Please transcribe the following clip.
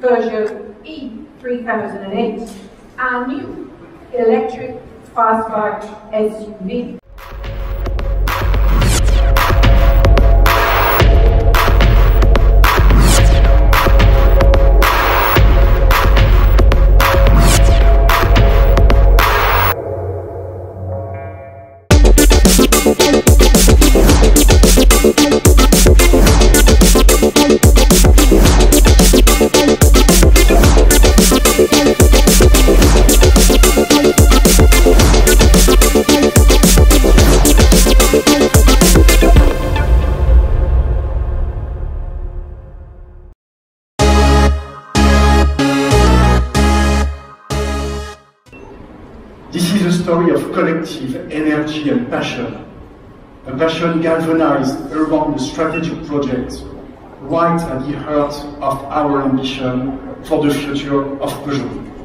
Peugeot E3008, a new electric fastback SUV. Story of collective energy and passion. A passion galvanized around the strategic project, right at the heart of our ambition for the future of Peugeot.